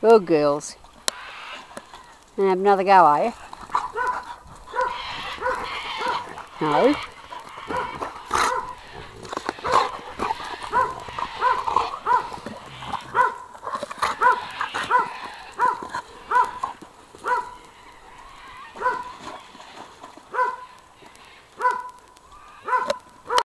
Good girls. And have another go, are you? No.